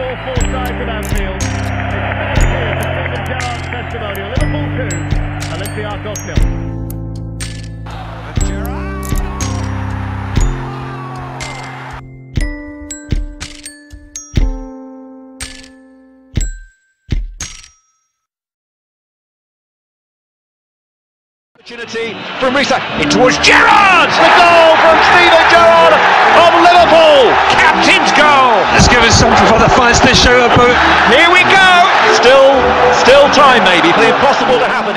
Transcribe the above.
all four sides of Anfield. Opportunity from Riise in towards Gerrard! The goal from Steven Gerrard! Show up. Here we go. Still, still time maybe for the impossible to happen.